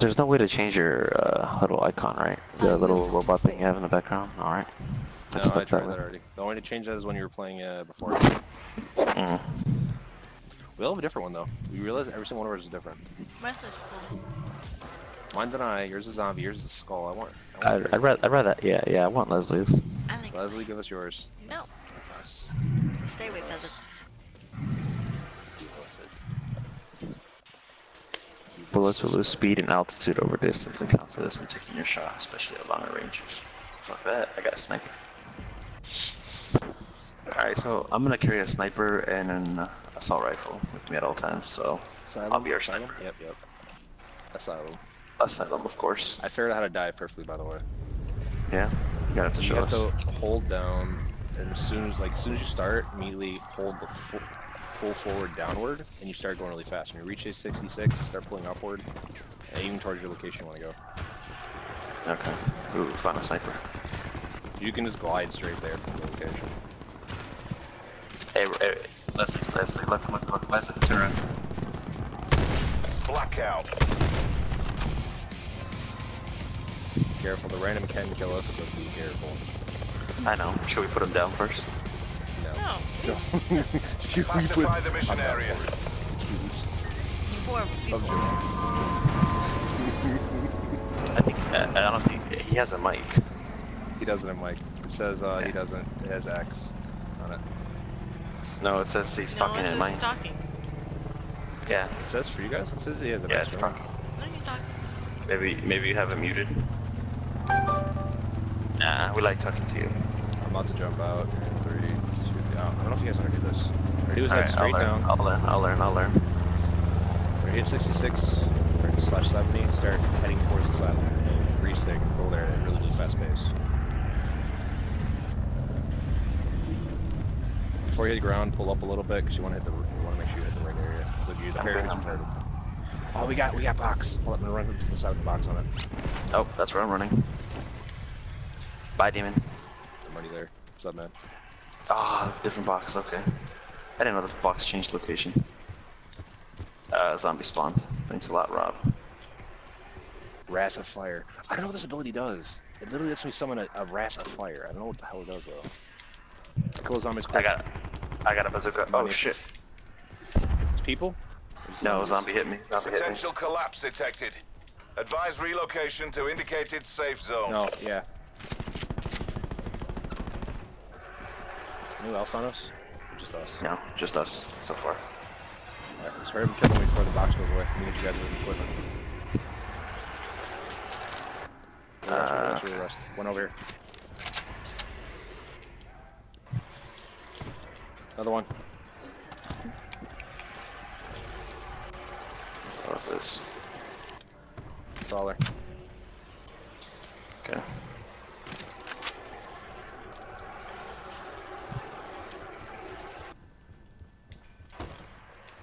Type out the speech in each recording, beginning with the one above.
There's no way to change your uh, little icon, right? The little robot thing you have in the background. All right. No, I stop tried that that already. The only way to change that is when you were playing uh, before. Mm. We all have a different one though. We realize every single one of ours is different. Mine's is cool. Mine's an eye, yours is a zombie, yours is a skull. I want. I want I'd. I'd rather, I'd rather, yeah, yeah. I want Leslie's. I think. Leslie, give us yours. No, Yes. stay with peasant. Bullets will lose speed and altitude over distance and count for this when taking your shot, especially at longer ranges. Fuck that, I got a sniper. Alright, so I'm gonna carry a sniper and an assault rifle with me at all times, so Asylum. I'll be our sniper. Yep, yep. Asylum. asylum, of course. I figured out how to die perfectly, by the way. Yeah, you gotta have to You show have us. to hold down, and as soon as like as soon as you start, immediately hold the pull forward downward, and you start going really fast. When you reach a 66, start pulling upward, and aim towards your location you want to go. Okay. Ooh, found a sniper. You can just glide straight there from the location. Hey, hey Leslie, Leslie, look, look, look, Leslie, turn. Blackout. Careful, the random can kill us, so be careful. I know. Should we put him down first? No, You Classify the mission area. four people. I think, uh, I don't think, he has a mic. He doesn't have a mic. It says uh, he doesn't. It has X on it. No, it says he's No, talking it's in just mine. talking. Yeah, It says for you guys. It says he has an yeah, X. it's right? talking. No, he's talking. Maybe, maybe you have it muted. Nah, we like talking to you. I'm about to jump out. in Three, two. I don't know if you guys want to do this. Ready? Was All head right, I'll straight learn. down. I'll learn. I'll learn. I'll learn. Ready? Hit 66 or slash 70. Start heading towards the side and re-stick. Go there at a really, really fast pace. Before you hit the ground, pull up a little bit because you want to hit the. You want to make sure you hit the right area. So you the I'm area good, is I'm prepared. Oh, we got we got box. Hold up, I'm gonna run to the side of the box on it. Oh, that's where I'm running. Bye, demon. I'm already there. What's up, man? Ah, different box. Okay. I didn't know the box changed location. Uh, zombie spawned. Thanks a lot, Rob. Wrath of Fire. I don't know what this ability does. It literally lets me summon a, a Wrath of Fire. I don't know what the hell it does though. Kill zombies I quick. got, I got a bazooka. Oh shit! It's people? Or No, zombie hit me. Zombie hit me. Potential collapse detected. Advise relocation to indicated safe zone. No, yeah. Anyone else on us? Or just us? No, just us so far. Alright, let's hurry up and kill them before the box goes away. Let me get you guys with the equipment. We'll rush, we'll rush, we'll rush. One over here. Another one. What's this? Crawler. Okay.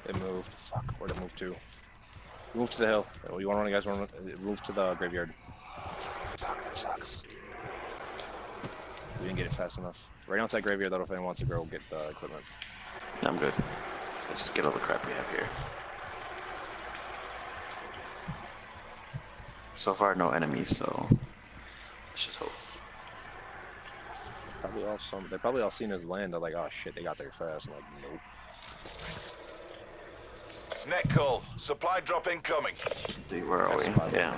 It moved. Fuck, where'd it move to? Move to the hill. You wanna run, you guys wanna run? Uh, it moved to the graveyard. Fuck, that sucks. We didn't get it fast enough. Right outside graveyard, though, if anyone wants to go get the equipment. I'm good. Let's just get all the crap we have here. So far, no enemies, so let's just hope. Probably all some. They probably all seen us land. They're like, oh shit, they got there fast. I'm like, nope. Net call. Supply drop incoming. See, where are we? That's five Yeah.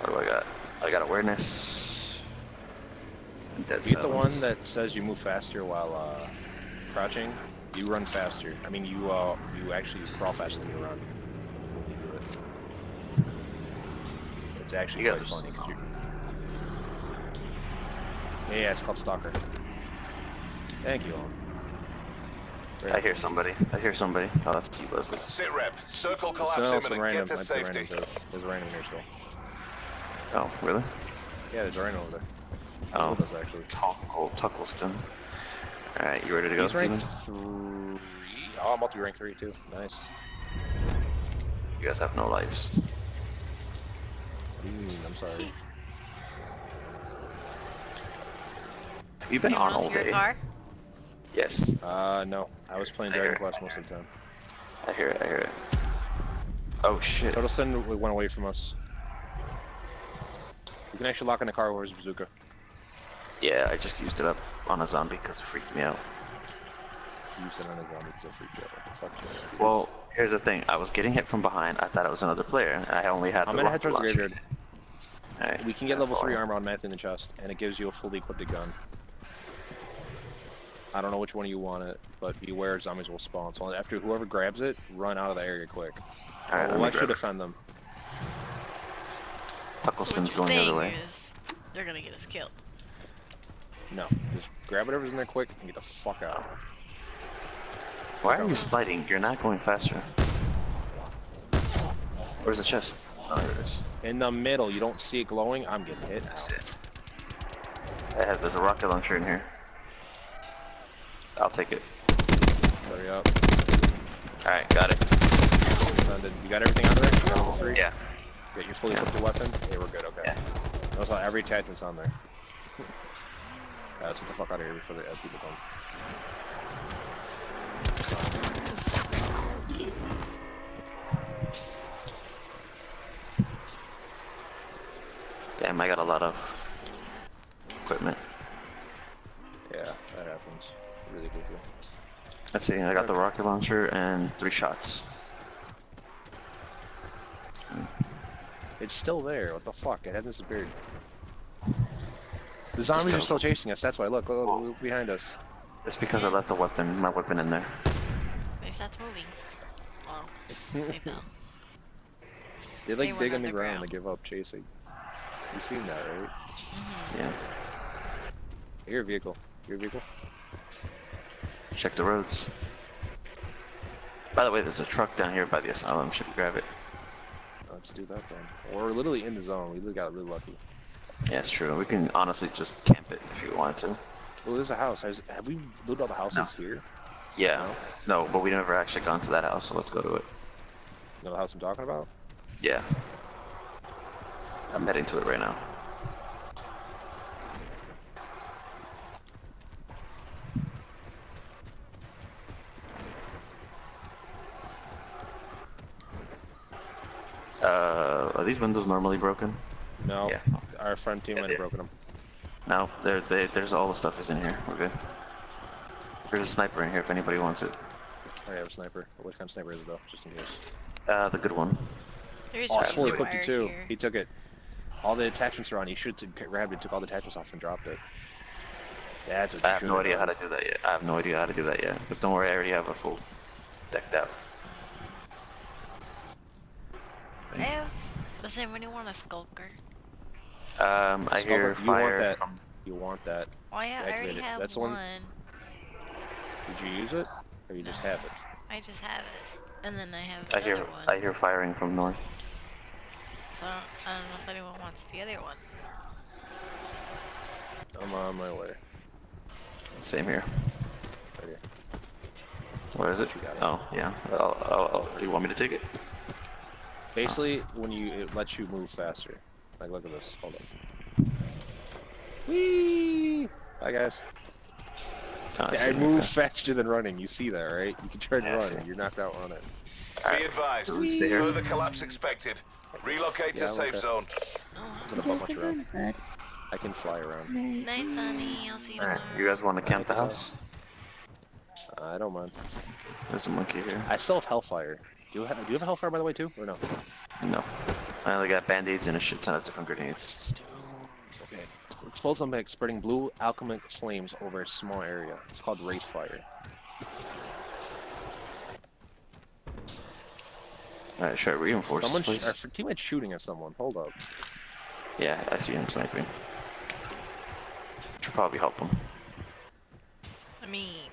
What do I got? I got awareness. and Dead You get the one that says you move faster while uh, crouching. You run faster. I mean, you uh, you actually crawl faster than you run. you do it. It's actually You got quite this. you Yeah, yeah, it's called Stalker. Thank you, Owen. I hear somebody. I hear somebody. Oh, that's you, Leslie. Sit rep. Circle It's collapse also imminent. random. Get to Might safety. random too. There's a random here still. Oh, really? Yeah, there's a random over there. Oh, With us, actually. Tuckle, Tuckleston. All right, you ready to go, He's ranked Steven? three. Oh, I'm about to be ranked three too. Nice. You guys have no lives. Mm, I'm sorry. You've been Anyone on all day? car? Yes, Uh, no. I was playing I Dragon. Quest most of the time. I hear it. I hear it. Oh shit. Huddleston went away from us. You can actually lock in the car with his bazooka. Yeah, I just used it up on a zombie because it freaked me out. Use it on a zombie because it freaked you out. Fuck you. Well, here's the thing. I was getting hit from behind. I thought it was another player. and I only had I'm the gonna head towards the graveyard. Alright, We can get level 3 armor on Matt in the chest, and it gives you a fully equipped gun. I don't know which one you want it, but beware zombies will spawn. So after whoever grabs it, run out of the area quick. Alright, we'll let me actually defend them. So Tuckleston's what going the other way. is they're gonna get us killed. No, just grab whatever's in there quick and get the fuck out. Why are you sliding? You're not going faster. Where's the chest? Oh, there it is. In the middle, you don't see it glowing, I'm getting hit. That's it. It has a rocket launcher in here. I'll take it. Hurry up. Alright, got it. You got everything out of there? You got level 3? Yeah. You got your fully Yeah. equipped weapon? Yeah, we're good, okay. Yeah. How every attachment's on there. Yeah, let's get the fuck out of here before the uh, people come. Damn, I got a lot of equipment. Yeah, that happens really quickly. Let's see, I got the rocket launcher and three shots. It's still there. What the fuck? It hadn't disappeared. The zombies are still chasing us. That's why. Look, look, look, look behind us. It's because I left the weapon, my weapon in there. They stopped moving. Well, they fell. They They like went dig on the ground. underground. They give up chasing. You seen that, right? Mm-hmm. Yeah. Your vehicle. Your vehicle. Check the roads. By the way, there's a truck down here by the asylum. Should we grab it? Let's do that then. We're literally in the zone. We got really lucky. Yeah, it's true. We can honestly just camp it if you want to. Well, there's a house. Have we looted all the houses No. here? Yeah. No, but we never actually gone to that house, so let's go to it. You know the house I'm talking about? Yeah. I'm heading to it right now. Uh, are these windows normally broken? No. Yeah. Our front team Yeah, might have broken them. No, there, they, there's all the stuff is in here. We're good. There's a sniper in here if anybody wants it. I have a sniper. What kind of sniper is it though? Just in case. Uh, the good one. There's Oh, it's razor fully wire equipped it too. here. He took it. All the attachments are on. He should have grabbed it, took all the attachments off, and dropped it. That's what I have no idea how to do that yet. I have no idea how to do that yet. But don't worry, I already have a full decked out. Does anybody want a skulker? Um, I Skulker, hear you want fire that. from. You want that? Oh yeah, I already have That's one. one- Did you use it, or you just have it? I just have it, and then I have I another hear. one. I hear firing from north. So I don't, I don't know if anyone wants the other one. I'm on my way. Same here. Right here. Where is it? You got it. Oh, yeah. I'll, I'll, I'll, you want me to take it? Basically, when you it lets you move faster. Like, look at this. Hold on. Whee! Bye, guys. Oh, I see, move okay. faster than running. You see that, right? You can try to Yeah, run. You're knocked out on it. Be advised. Stay here. Further collapse expected. Relocate to safe okay. zone. Doesn't above much around. I can fly around. Night, Sunny. I'll see you Alright, you guys want to camp the house? Uh, I don't mind. There's a monkey here. I still have Hellfire. Do you have, do you have a Hellfire, by the way, too? Or no? No. I only got band-aids and a shit ton of different grenades. Okay. Explodes them by spreading blue alchemic flames over a small area. It's called Wraith Fire. Alright, should I reinforce Someone, this sh- our teammate's shooting at someone. Hold up. Yeah, I see him sniping. Should probably help him. I mean,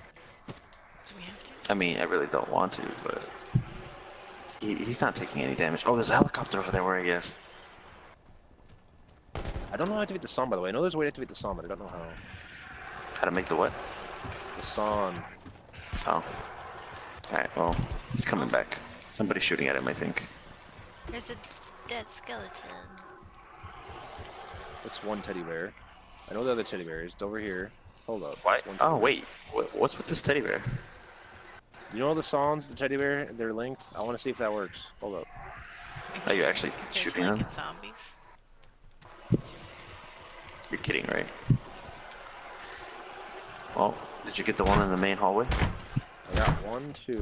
do we have to? I mean, I really don't want to, but he, he's not taking any damage. Oh, there's a helicopter over there where he is. I don't know how to activate the song, by the way. I know there's a way to activate the song, but I don't know how. How to make the what? The song. Oh. Alright, well, he's coming back. Somebody's shooting at him, I think. There's a dead skeleton. It's one teddy bear. I know the other teddy bear is. It's over here. Hold up. Why? It's one teddy Oh, bear. wait. What's with this teddy bear? You know the songs, the teddy bear, they're linked. I want to see if that works. Hold up. Are you're actually There's shooting them? Zombies. You're kidding, right? Well, did you get the one in the main hallway? I got one, two.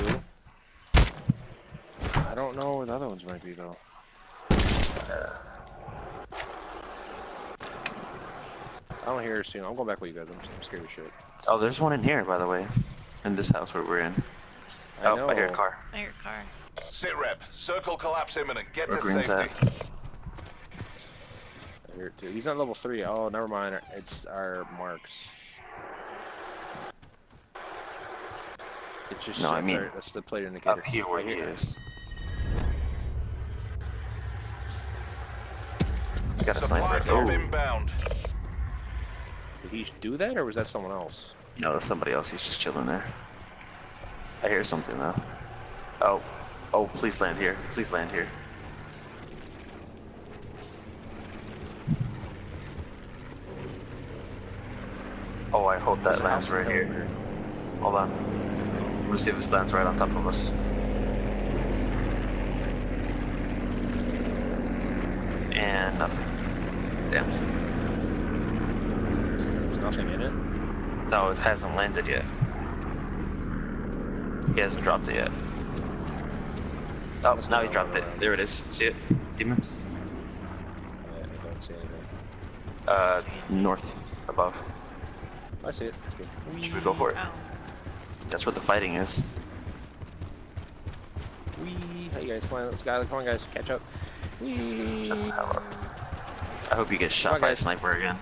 I don't know where the other ones might be though. I don't hear her soon. I'm going back with you guys. I'm, I'm scared of shit. Oh, there's one in here, by the way. In this house where we're in. I oh, I hear a car. I hear a car. Sit rep. Circle collapse imminent. Get Where to Green's safety. at. I hear it too. He's not level three. Oh, never mind. It's our marks. It's just No, I that's mean, our- that's the plate indicator. Up here where he is. He's got a Supply sniper. drop Oh, inbound. Did he do that, or was that someone else? no, that's somebody else. He's just chilling there. I hear something though. Oh, oh, please land here. Please land here. Oh, I hope that There's lands right here. Hold on. I'm gonna see if it lands right on top of us. And nothing. Damn. There's nothing in it. No, it hasn't landed yet. He hasn't dropped it yet. Oh, Must now he dropped it. around. There it is. See it? Demon? I, I don't see anything. Uh, north. Above. I see it. That's good. Should we go for it? Oh. That's where the fighting is. Wee. Hey guys, come on, let's go. Come on, guys, catch up. Wee. Shut the hell up. I hope you get shot on, by a sniper again.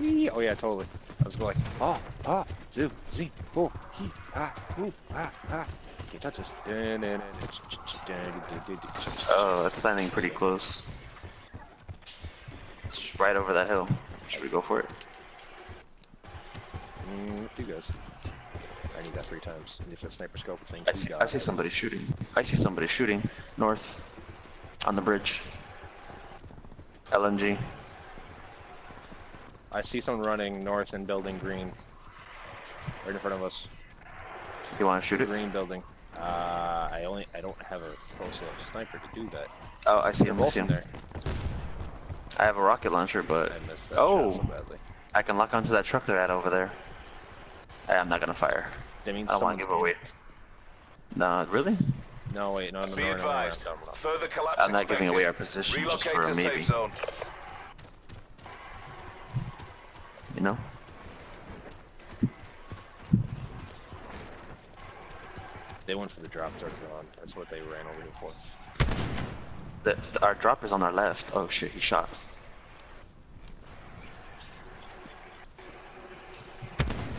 Wee. Oh yeah, totally. I was going, oh, ah, zoo, z, oh, he, ah, ooh, ah, ah. Can't touch this. Oh, it's landing pretty close. It's right over that hill. Should we go for it? Mm, you guys. I need that three times. And if that sniper scope thing, I see, I see somebody shooting. I see somebody shooting. North. On the bridge. LMG. I see someone running north in building green. Right in front of us. You want to shoot it? Green building. Uh, I only, I don't have a close enough sniper to do that. Oh, I see him. I see him. there. I have a rocket launcher, but I missed that Oh. shot so badly. I can lock onto that truck they're at over there. I'm not gonna fire. That means I don't want to someone's give away. No, really? No, wait, no, no, Be no, no, no, no, advised. no, no, no. Further collapse I'm not giving away our expected. position just for a to maybe. zone. You know? They went for the drop early on. That's what they ran over here for. The, our drop is on our left. Oh shit, he shot.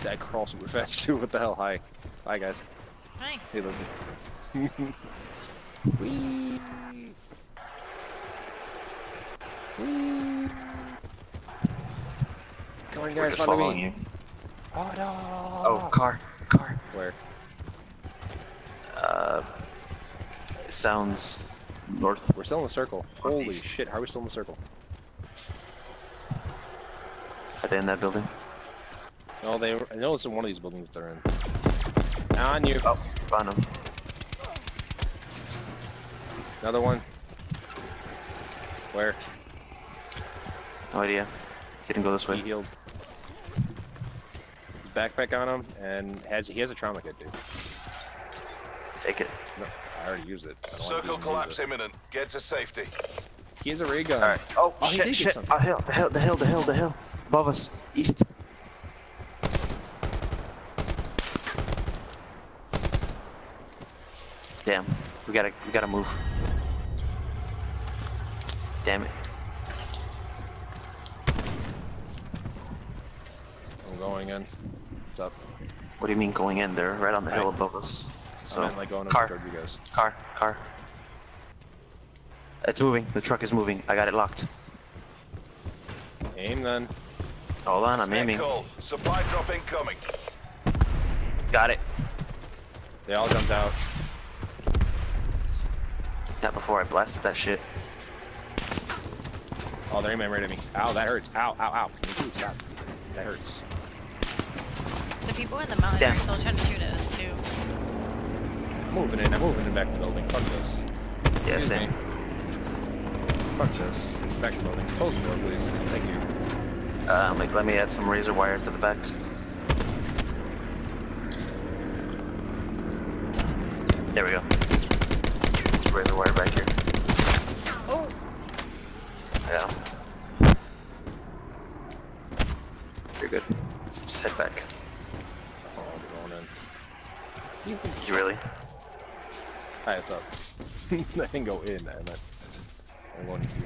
That crawls super fast too. What the hell? Hi, hi guys. Hi. Hey, listen. Wee. Wee. Come on, guys, follow following me. you. Oh no! Oh, car, car. Where? Uh, it sounds north. We're still in the circle. Holy Northeast. shit! How are we still in the circle? Are they in that building? No, they. I know it's in one of these buildings they're in. On you. Oh, found him. Another one. Where? No idea. He Didn't go this way. He way. healed. Backpack on him, and has he has a trauma kit, dude. Take it. No, I already used it. I Circle collapse it. imminent. Get to safety. He has a ray gun. All right. Oh, Oh, shit, did get shit. something. Oh, a hill, the hill, the hill, the hill, the hill. Above us. East. Damn. We gotta, we gotta move. Damn it. I'm going in. What's up? What do you mean going in there? Right on the hill above us. So, I meant like going car, over you guys. car, car. It's moving. The truck is moving. I got it locked. Aim then. Hold on, I'm aiming. Call. Supply drop incoming. Got it. They all jumped out. Not before I blasted that shit. Oh, they're aiming right at me. Ow, that hurts. Ow, ow, ow. Can you please stop? That hurts. The people in the mountain Damn. are still trying to shoot at us too. Moving in. I'm moving in back to the building. Fuck this. Yeah, Excuse same. me. Fuck this. Back to the building. Close the door, please. Thank you. Um, like, let me add some razor wire to the back. There we go. Razor wire back here. Oh, Yeah. You're good. Just head back. Oh, I'm going in. You can Did you really? tie it up. I didn't go in. I I'm going to you.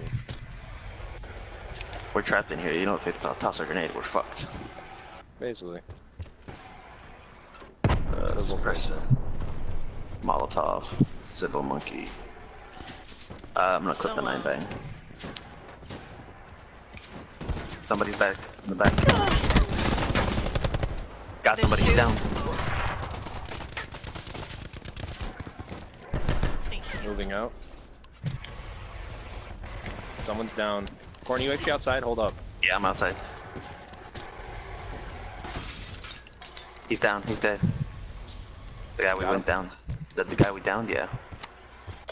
We're trapped in here. You know, if it uh, toss a grenade, we're fucked. Basically. Uh, suppressor. Molotov. Cymbal monkey. Uh, I'm gonna clip the nine bang. Somebody's back in the back. Got They somebody shoot. down. thank you. Moving out. Someone's down. Corny, you actually outside? Hold up. Yeah, I'm outside. He's down. He's dead. The guy we Got went down. The, the guy we downed, yeah.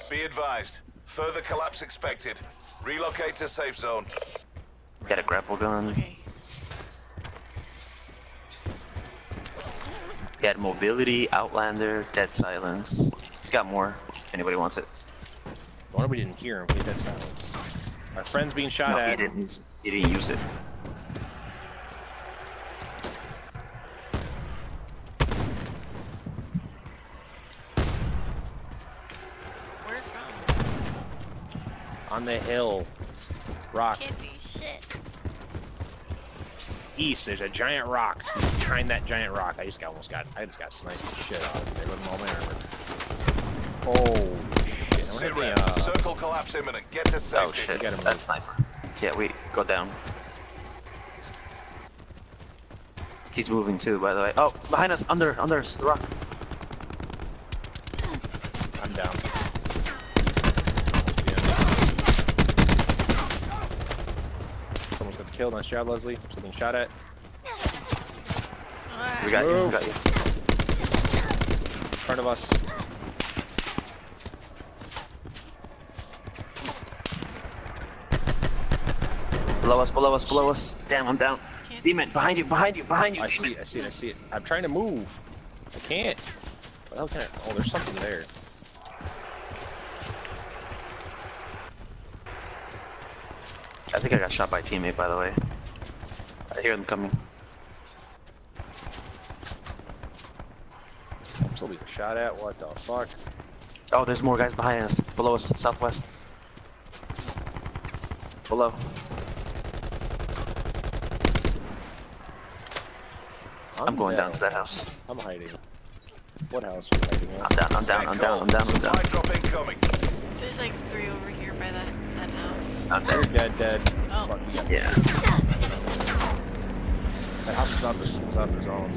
Be advised. Further collapse expected. Relocate to safe zone. Got a grapple gun. Okay. He had mobility, outlander, dead silence. He's got more. If anybody wants it. I wonder if we didn't hear him. We had that silence. Our friend's being shot No, he at. didn't use. He didn't use it. Where from? On the hill. Rock. Can't be shit. East, there's a giant rock. Behind that giant rock. I just got almost got I just got sniped the shit out of there with all my armor. Oh shit. I don't Sit have any, rep. uh, Circle collapse imminent. Get to safety. Oh shit! gotta. That sniper. Yeah, we go down. He's moving too, by the way. Oh, behind us, under, under us, the rock. I'm down. Someone's got the kill. Nice job, Leslie. Still being shot at. We got you. We got you. In front of us. Below us, below us, below us. Damn, I'm down. Can't- Demon, behind you, behind you, behind you. I Demon. see it. I see it. I see it. I'm trying to move. I can't. What the hell can I? Oh, there's something there. I think I got shot by a teammate, by the way. I hear them coming. I'm still being shot at. What the fuck? Oh, there's more guys behind us. Below us, southwest. Below. I'm going down to that house. I'm hiding. What house are you hiding I'm down, I'm down, I'm down, I'm down, I'm down. Supply drop incoming. There's like three over here by that that house. I'm You're dead. dead, dead. Oh. Fuck, you Yeah. That house is out of, is out of his own.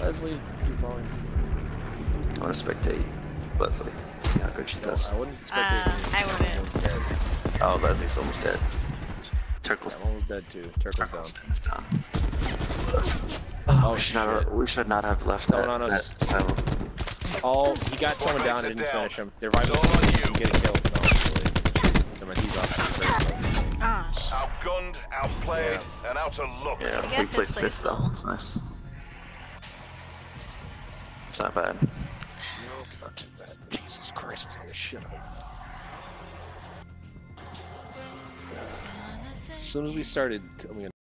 Leslie, keep falling. I want to spectate Leslie. See how good she does. I wouldn't expect Uh. I wouldn't. Oh, Leslie's almost dead. Turkle's That one was dead too. Turkle's down. Turkle's dead. is down. Oh, we should not. shit. We should not have left Someone that. on us. that silo. Oh, he got someone down Formates and didn't down. finish him. They're reviving It's all on us. you. Get a kill. No, actually. Never he's off. Ah, shit. Outgunned, outplayed, and out of luck. Yeah, we placed fifth fifth though. place. That's nice. It's not bad. Not too bad. Jesus Christ, it's this shit out. As soon as we started coming in.